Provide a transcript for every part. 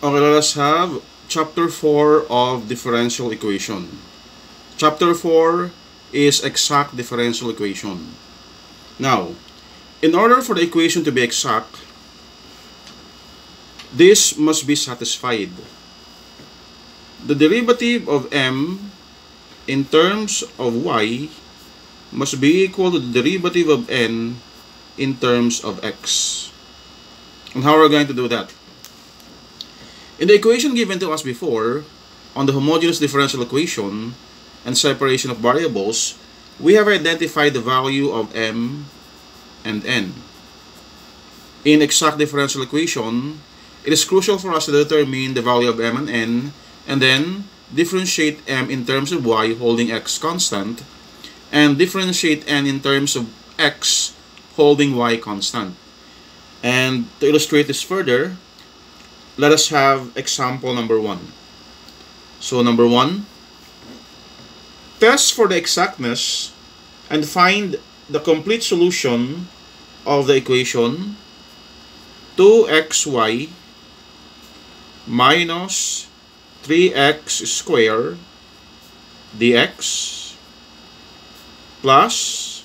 Okay, let us have chapter 4 of differential equation. Chapter 4 is exact differential equation. Now, in order for the equation to be exact, this must be satisfied. The derivative of m in terms of y must be equal to the derivative of n in terms of x. And how are we going to do that? In the equation given to us before, on the homogeneous differential equation and separation of variables, we have identified the value of m and n. In exact differential equation, it is crucial for us to determine the value of m and n and then differentiate m in terms of y holding x constant and differentiate n in terms of x holding y constant. And to illustrate this further, let us have example number one. So number one, test for the exactness and find the complete solution of the equation 2xy minus 3x squared dx plus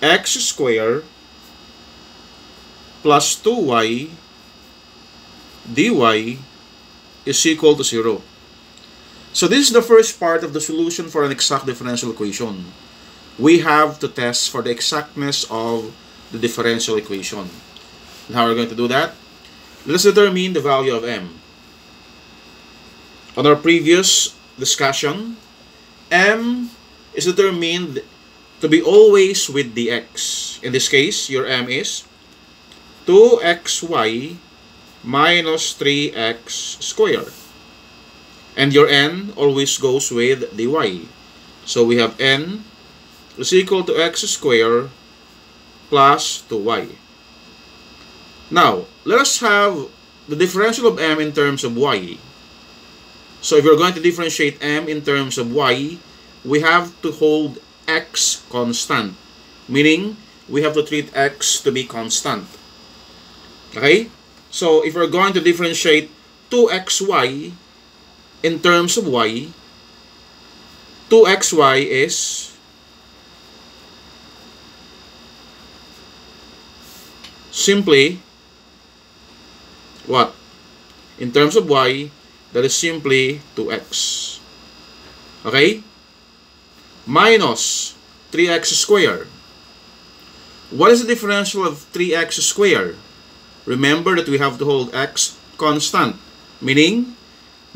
x squared plus 2y dy is equal to 0. So this is the first part of the solution for an exact differential equation. We have to test for the exactness of the differential equation. And how are we going to do that? Let's determine the value of m. On our previous discussion, m is determined to be always with the x. In this case, your m is 2xy minus 3x squared. And your n always goes with the y. So we have n is equal to x squared plus 2y. Now, let us have the differential of m in terms of y. So if you're going to differentiate m in terms of y, we have to hold x constant. Meaning, we have to treat x to be constant. Okay? So if we're going to differentiate 2xy in terms of y, 2xy is simply what? In terms of y, that is simply 2x. Okay? Minus 3x squared. What is the differential of 3x squared? Remember that we have to hold x constant, meaning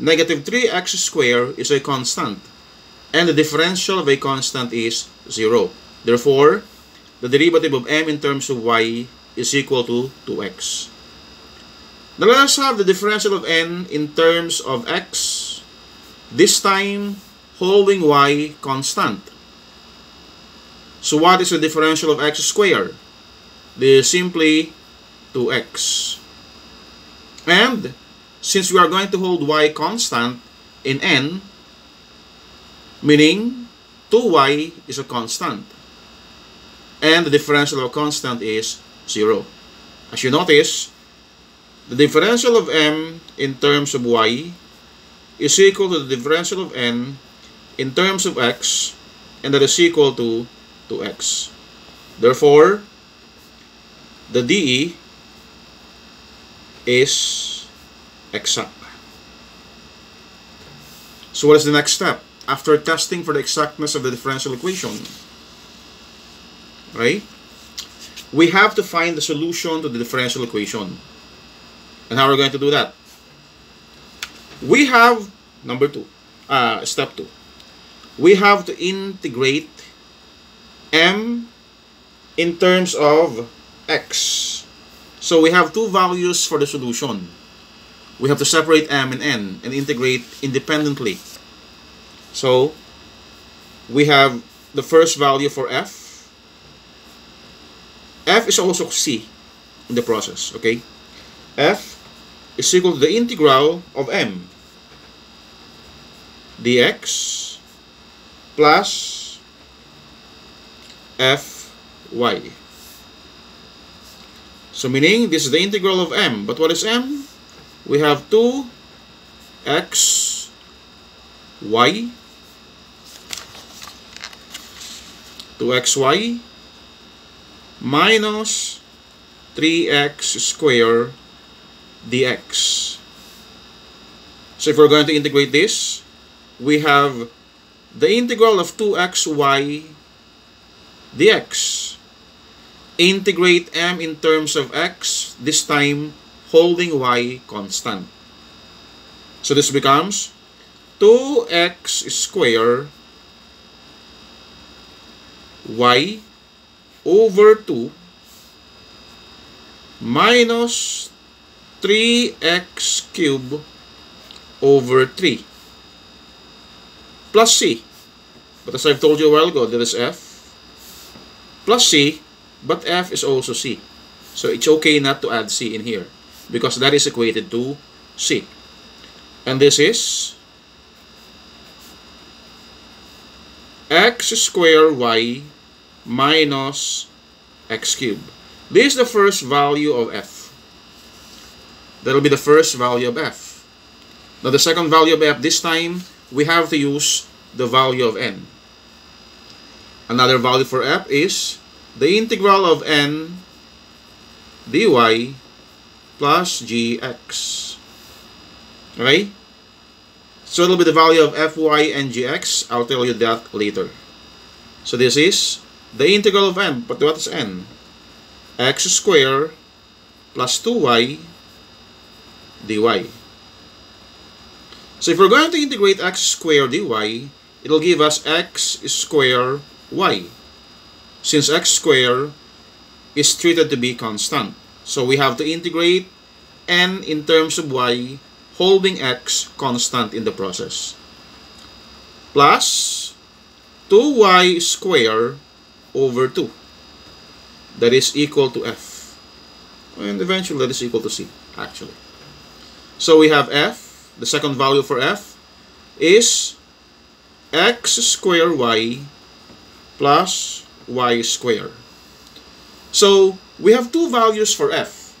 negative 3x squared is a constant, and the differential of a constant is 0. Therefore, the derivative of m in terms of y is equal to 2x. Now let us have the differential of n in terms of x, this time holding y constant. So what is the differential of x squared? Is simply 2x. And since we are going to hold y constant in n, meaning 2y is a constant. And the differential of constant is 0. As you notice, the differential of m in terms of y is equal to the differential of n in terms of x, and that is equal to 2x. Therefore, the dE is exact. So what is the next step? After testing for the exactness of the differential equation, right? We have to find the solution to the differential equation. And how are we going to do that? We have, number two, uh, step two. We have to integrate m in terms of x so we have two values for the solution. We have to separate m and n and integrate independently. So we have the first value for f. f is also c in the process, okay? f is equal to the integral of m dx plus fy. So meaning this is the integral of m. But what is m? we have 2x y 2xy minus 3x square dx. So if we're going to integrate this, we have the integral of 2xy dx. Integrate m in terms of x, this time holding y constant. So this becomes 2x square y over 2 minus 3x cube over 3 plus c. But as I've told you a while ago, there is f plus c, but f is also c. So it's okay not to add c in here because that is equated to c. And this is x squared y minus x cubed. This is the first value of f. That will be the first value of f. Now the second value of f, this time, we have to use the value of n. Another value for f is the integral of n dy plus gx. Okay? So it'll be the value of fy and gx. I'll tell you that later. So this is the integral of n, but what is n? x squared plus 2y dy. So if we're going to integrate x squared dy, it'll give us x squared y. Since x squared is treated to be constant. So we have to integrate n in terms of y holding x constant in the process. Plus 2y squared over 2. That is equal to f. And eventually that is equal to c, actually. So we have f, the second value for f, is x squared y plus y squared. So we have two values for f.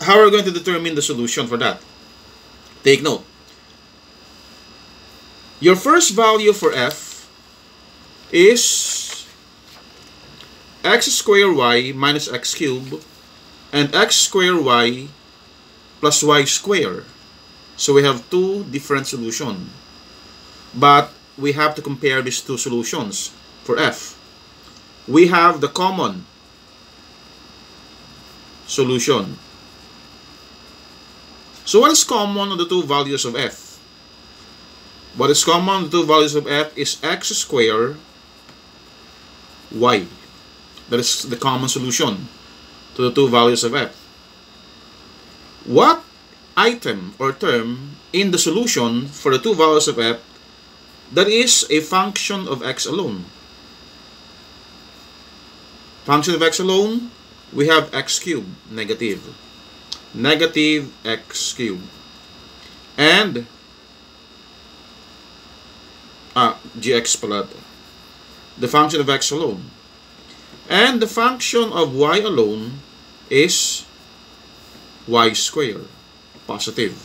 How are we going to determine the solution for that? Take note. Your first value for f is x squared y minus x cubed and x squared y plus y squared. So we have two different solutions. But we have to compare these two solutions for f. We have the common solution. So what is common on the two values of f? What is common on the two values of f is x squared y. That is the common solution to the two values of f. What item or term in the solution for the two values of f that is a function of x alone? Function of x alone, we have x cubed, negative. Negative x cubed. And, ah, gx pala The function of x alone. And the function of y alone is y squared, positive.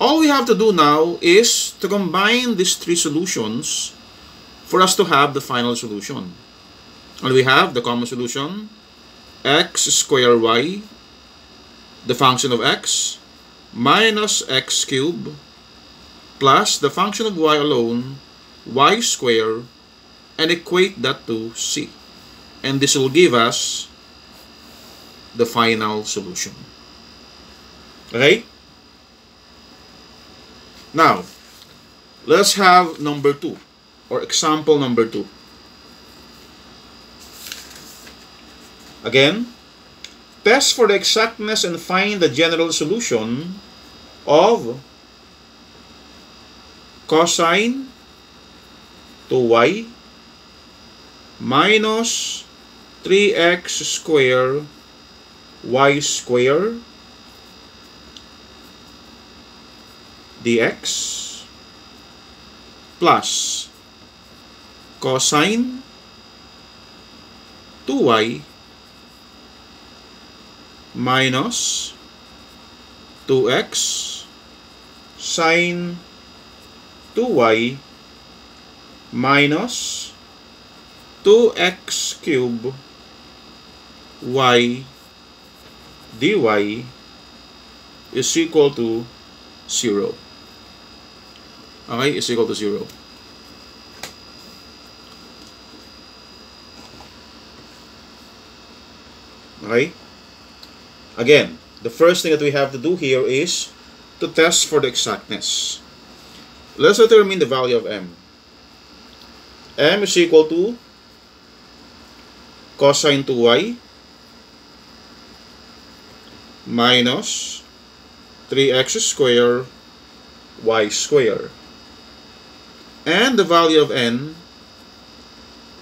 All we have to do now is to combine these three solutions for us to have the final solution. And we have the common solution, x squared y, the function of x, minus x cubed, plus the function of y alone, y squared, and equate that to c and this will give us the final solution. Okay? Now, let's have number two, or example number two. Again, test for the exactness and find the general solution of cosine 2y minus 3x square y square dx plus cosine 2y minus 2x sine 2y minus 2x cube y dy is equal to 0. Okay, is equal to 0. Okay? Again, the first thing that we have to do here is to test for the exactness. Let's determine the value of m. m is equal to cosine 2y minus 3x square y square. And the value of n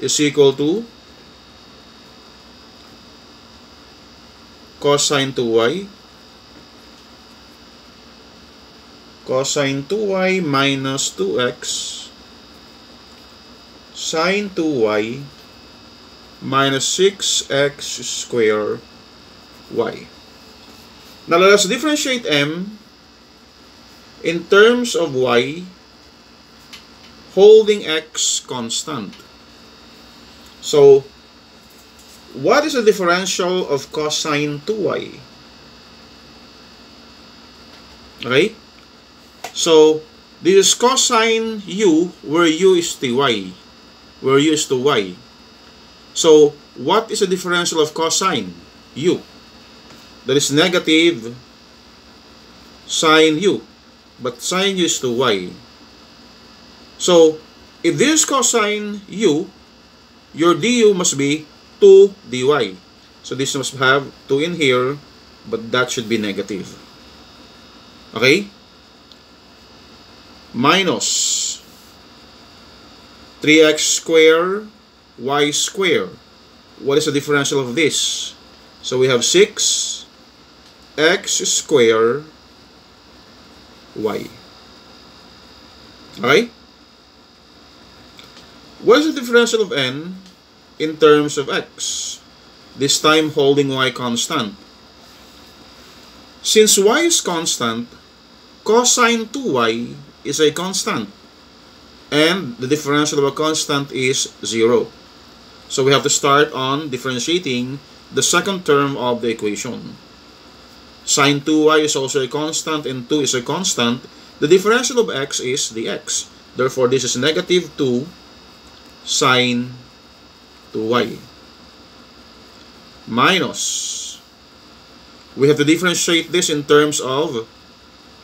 is equal to cosine 2y cosine 2y minus 2x sine 2y minus 6x square y. Now let us differentiate m in terms of y holding x constant. So, what is the differential of cosine 2y? Okay? So, this is cosine u where u is to y, where u is to y. So, what is the differential of cosine? u. That is negative sine u. But sine u is to y. So, if this is cosine u, your du must be 2 dy. So, this must have 2 in here, but that should be negative. Okay? Minus 3x square y square. What is the differential of this? So, we have 6 x square y. Okay? What is the differential of n in terms of x? This time holding y constant. Since y is constant, cosine 2y is a constant. And the differential of a constant is 0. So we have to start on differentiating the second term of the equation. Sine 2y is also a constant and 2 is a constant. The differential of x is the x. Therefore, this is negative 2 sine 2y. Minus. We have to differentiate this in terms of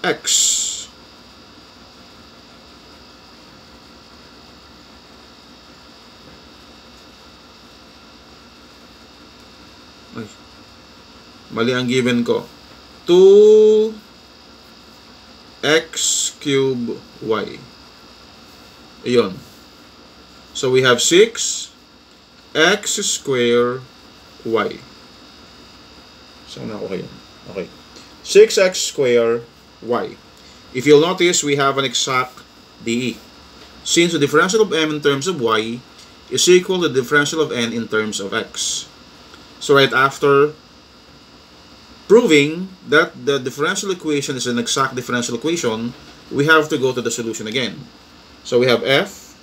x. Ay, mali ang given ko. 2 x cube y. Ayun. So we have 6 x square y. Na ako kayo? Okay. 6x square y. If you'll notice, we have an exact DE. Since the differential of m in terms of y is equal to the differential of n in terms of x. So right after proving that the differential equation is an exact differential equation, we have to go to the solution again. So we have f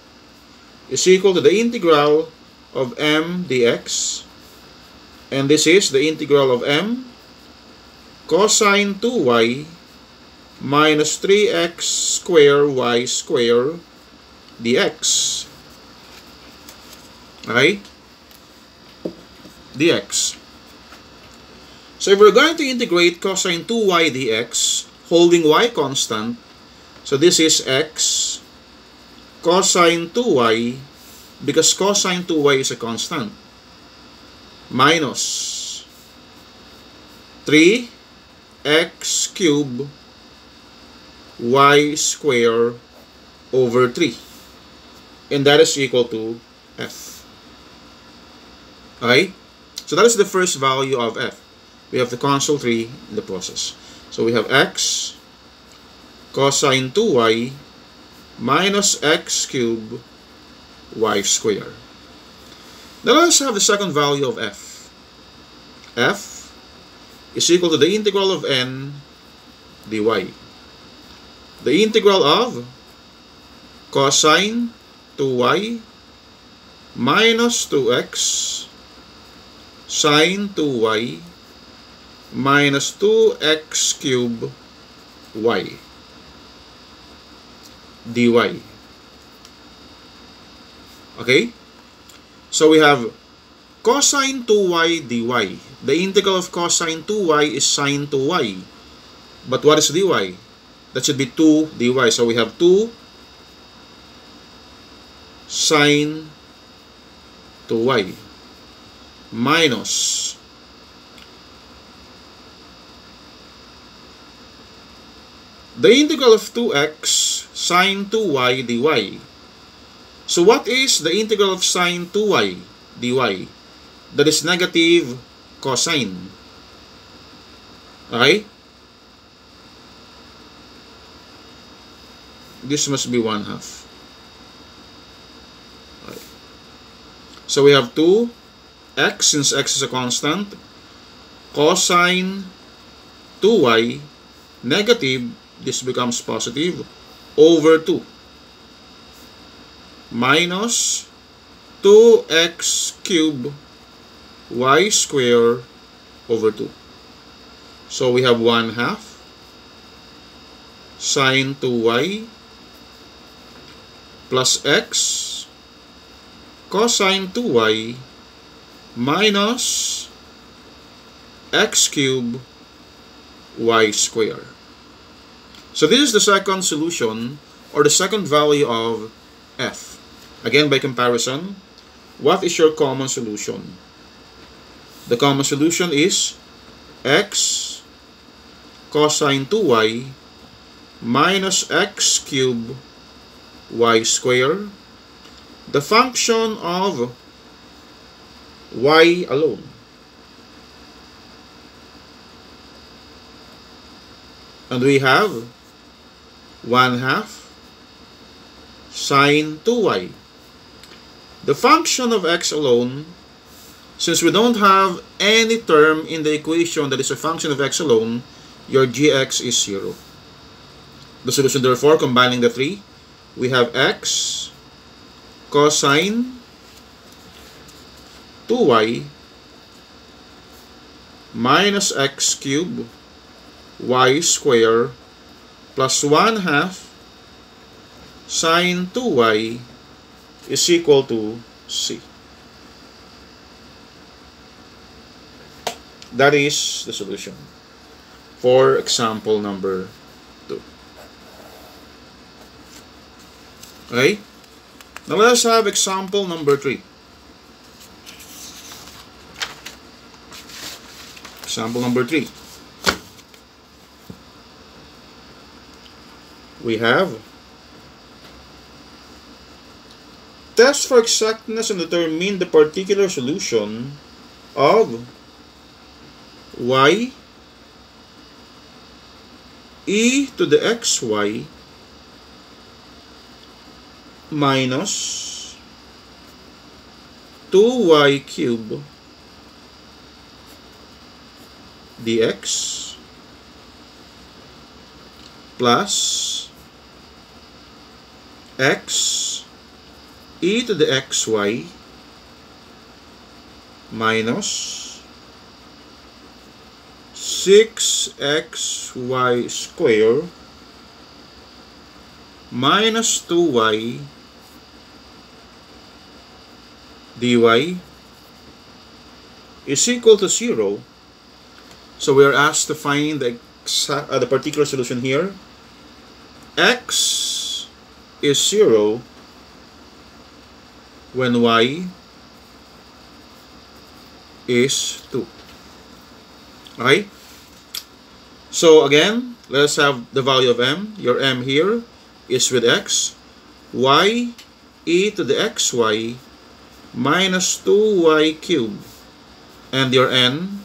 is equal to the integral of m dx, and this is the integral of m cosine 2y minus 3x square y square dx. Okay? dx. So if we're going to integrate cosine 2y dx, holding y constant, so this is x cosine 2y, because cosine 2y is a constant, minus 3x cube y square over 3. And that is equal to f. Okay? So that is the first value of f. We have the console 3 in the process. So we have x cosine 2y minus x cube y squared. Now let us have the second value of f. f is equal to the integral of n dy. The integral of cosine 2y minus 2x sine 2y minus 2x cubed y dy. Okay? So we have cosine 2y dy. The integral of cosine 2y is sine 2y. But what is dy? That should be 2 dy. So we have 2 sine 2y minus the integral of 2x sine 2y dy. So what is the integral of sine 2y dy? That is negative cosine. Okay? This must be 1 half. Okay. So we have 2 x, since x is a constant, cosine 2y negative this becomes positive over 2 minus 2x cube y square over 2. So we have 1 half sine 2y plus x cosine 2y minus x cube y square. So this is the second solution or the second value of f. Again, by comparison, what is your common solution? The common solution is x cosine 2y minus x cubed y square. The function of y alone. And we have 1 half sine 2y. The function of x alone, since we don't have any term in the equation that is a function of x alone, your gx is 0. The solution therefore, combining the three, we have x cosine 2y minus x cube y square plus 1 half sine 2y is equal to c. That is the solution for example number 2. Okay? Now let us have example number 3. Example number 3. we have test for exactness and determine the particular solution of y e to the xy minus 2y cube dx plus x e to the xy minus 6xy square minus 2y dy is equal to 0. So we are asked to find the, uh, the particular solution here. x is 0 when y is 2. Okay? So again, let's have the value of m. Your m here is with x. y e to the xy minus 2y cubed. And your n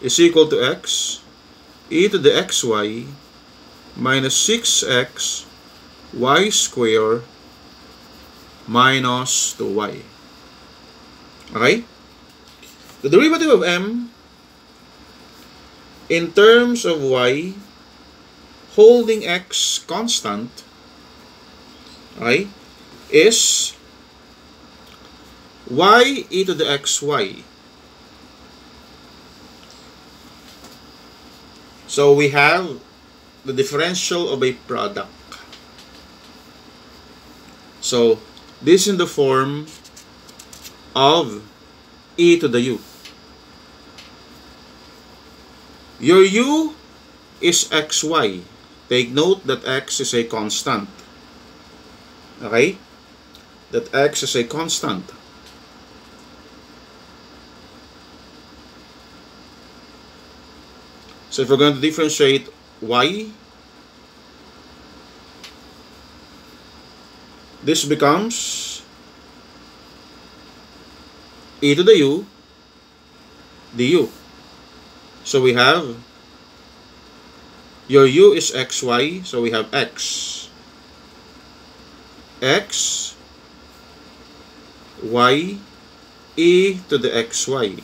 is equal to x e to the xy minus 6x y square minus 2y. Okay? The derivative of m in terms of y holding x constant okay, is y e to the xy. So we have the differential of a product. So this in the form of e to the u. Your u is xy. Take note that x is a constant. Okay? That x is a constant. So if we're going to differentiate y, this becomes e to the u du. So we have your u is xy, so we have x. x y e to the xy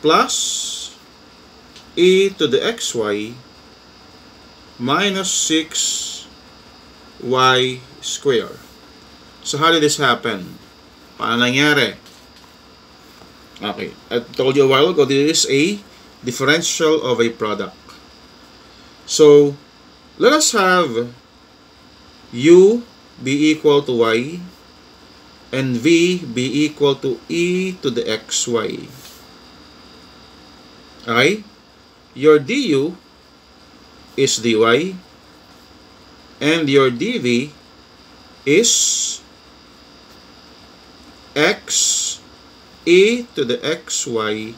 plus e to the xy minus 6y square. So how did this happen? Paano nangyari? Okay, I told you a while ago, this is a differential of a product. So, let us have u be equal to y and v be equal to e to the xy. Okay? Your du is dy and your dv is x e to the xy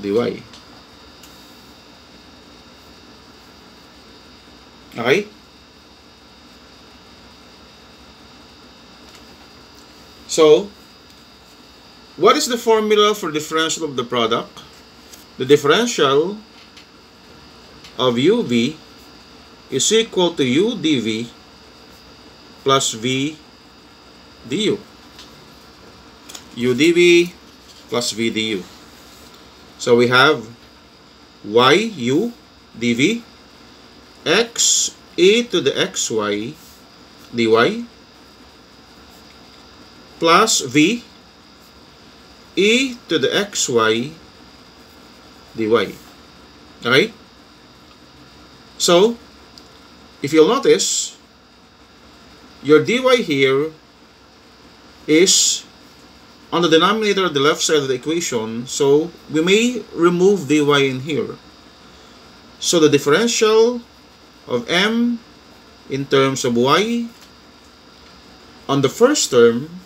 dy. Okay? So, what is the formula for differential of the product? The differential of uv is equal to u dv plus v du. u dv plus v du. So we have y u dv x e to the xy dy plus v e to the xy dy. Okay? So, if you'll notice, your dy here is on the denominator of the left side of the equation, so we may remove dy in here. So the differential of m in terms of y on the first term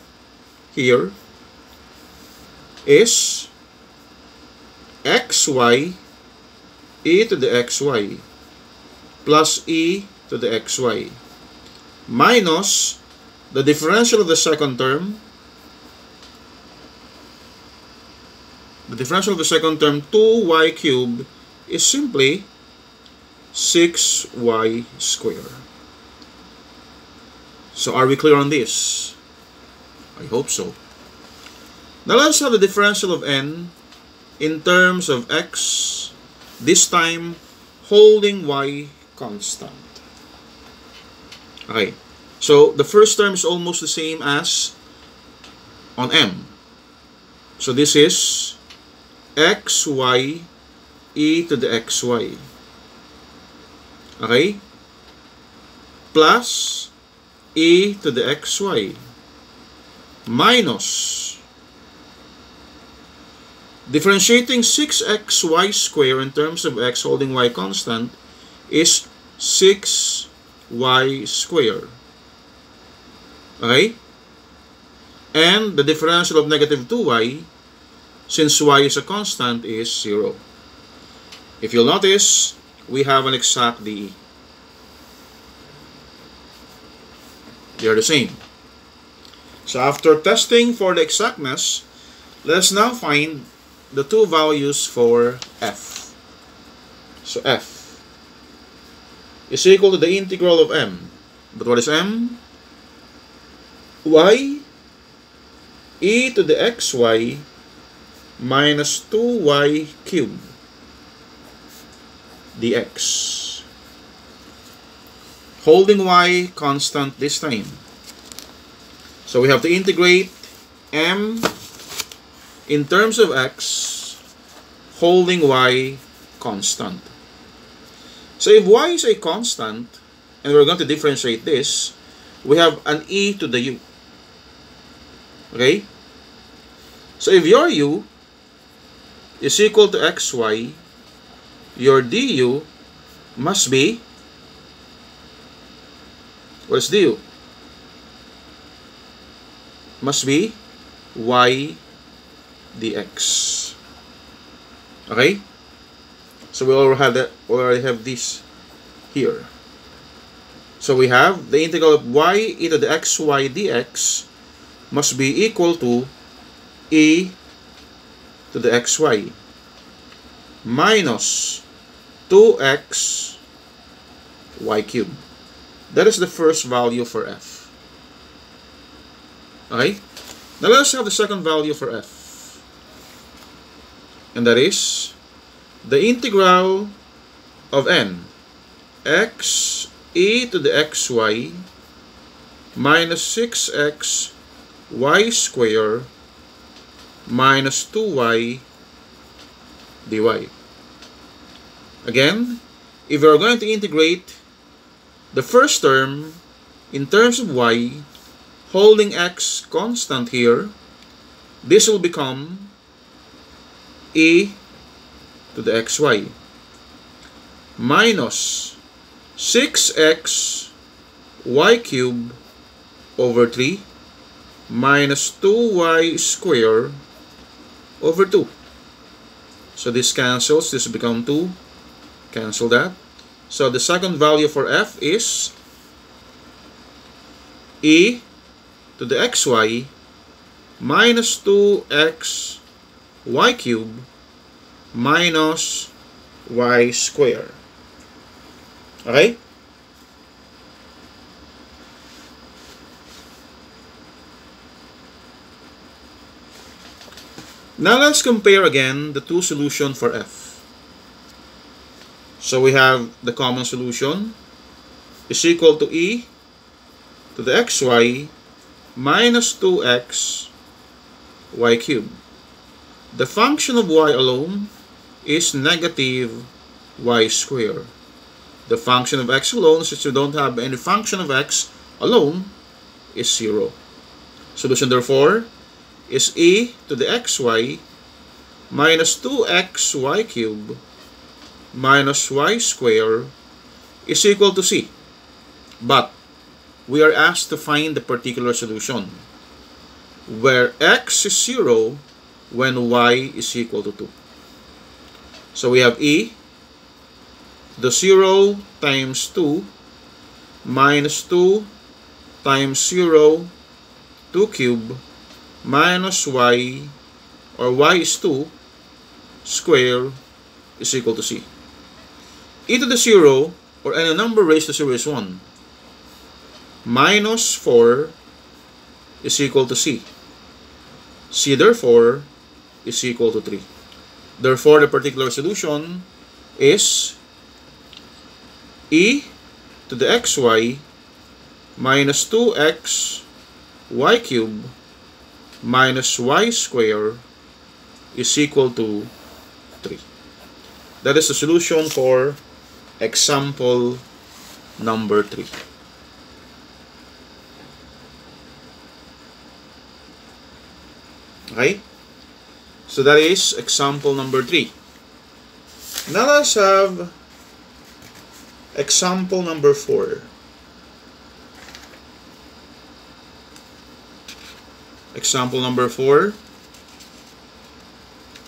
here is xy e to the xy plus e to the xy minus the differential of the second term the differential of the second term 2y cubed is simply 6y square. So are we clear on this? I hope so. Now let's have the differential of n in terms of x, this time holding y constant. Okay, so the first term is almost the same as on m. So this is xy e to the xy. Okay? Plus e to the xy minus Differentiating 6xy square in terms of x holding y constant is 6y squared. Okay? And the differential of negative 2y, since y is a constant, is 0. If you'll notice, we have an exact DE. They are the same. So after testing for the exactness, let's now find the two values for f. So f is equal to the integral of m. But what is m? y e to the xy minus 2y cubed dx. Holding y constant this time. So we have to integrate m in terms of x holding y constant. So if y is a constant, and we're going to differentiate this, we have an e to the u. Okay? So if your u is equal to xy, your du must be, what is du? Must be y dx. Okay? So we already have that already have this here. So we have the integral of y e to the xy dx must be equal to e to the xy minus 2x y cubed. That is the first value for f. Okay? Now let's have the second value for f. And that is the integral of n x e to the xy minus 6x y square minus 2y dy. Again, if we are going to integrate the first term in terms of y, holding x constant here, this will become e to the xy minus 6x y cube over 3 minus 2y square over 2. So this cancels, this will become 2. Cancel that. So the second value for f is e to the xy minus 2x y cube minus y square. Okay? Now let's compare again the two solutions for f. So we have the common solution is equal to e to the xy minus 2x y cubed. The function of y alone is negative y squared. The function of x alone, since you don't have any function of x alone, is 0. Solution therefore is e to the xy minus 2xy cubed minus y squared is equal to c. But we are asked to find the particular solution where x is 0 when y is equal to 2. So we have e, the 0 times 2 minus 2 times 0, 2 cube minus y, or y is 2, square is equal to c. e to the 0, or any number raised to 0 is 1, minus 4 is equal to c. c therefore is equal to 3. Therefore, the particular solution is e to the xy minus 2x y cube minus y square is equal to 3. That is the solution for example number 3. Okay? So that is example number 3. Now let's have example number 4. Example number 4.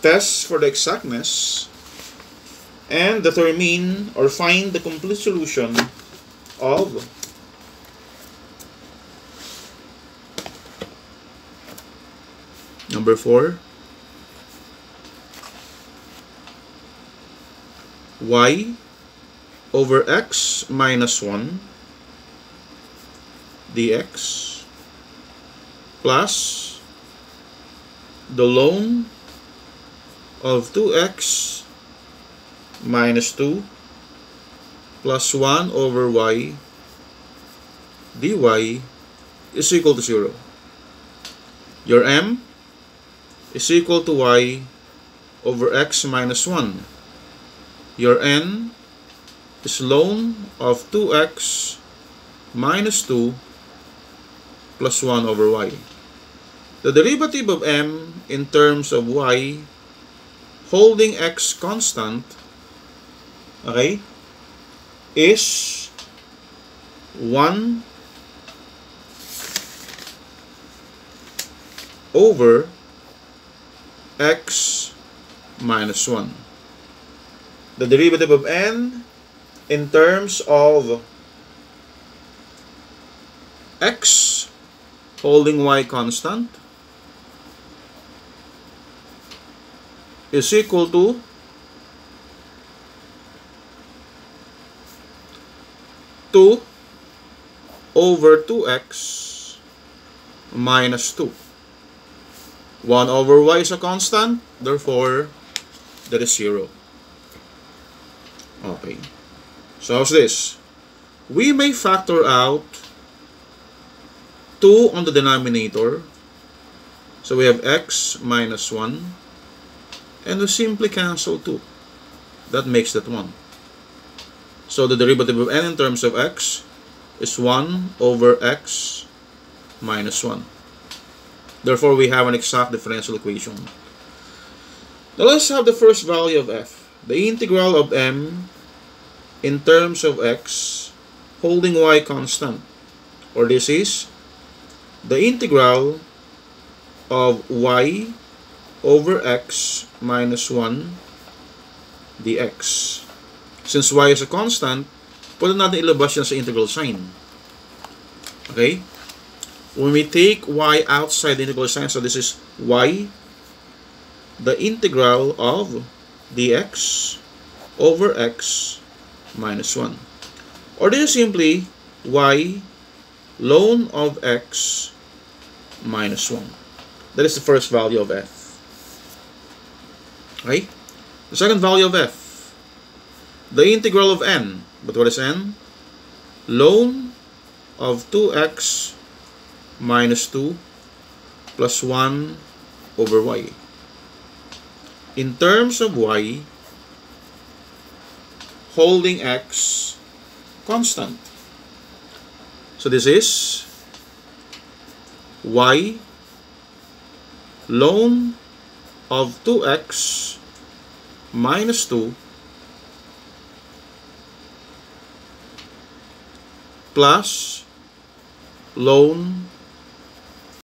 Test for the exactness and determine or find the complete solution of number 4 y over x minus 1 dx plus the lone of 2x minus 2 plus 1 over y dy is equal to 0. Your m is equal to y over x minus 1. Your n is ln of 2x minus 2 plus 1 over y. The derivative of m in terms of y holding x constant okay, is 1 over x minus 1. The derivative of n in terms of x holding y constant is equal to two over 2x minus 2. 1 over y is a constant, therefore, that is 0. Okay. So how's this? We may factor out 2 on the denominator. So we have x minus 1. And we simply cancel 2. That makes that 1. So the derivative of n in terms of x is 1 over x minus 1. Therefore, we have an exact differential equation. Now let's have the first value of f. The integral of m in terms of x holding y constant. Or this is the integral of y over x minus 1 dx. Since y is a constant, pwede natin ilabas yan sa integral sign. Okay? when we take y outside the integral sign, so this is y, the integral of dx over x minus 1. Or this is simply y ln of x minus 1. That is the first value of f. Okay? The second value of f, the integral of n. But what is n? Ln of 2x minus 2 plus 1 over y. In terms of y, holding x constant. So this is y ln of 2x minus 2 plus ln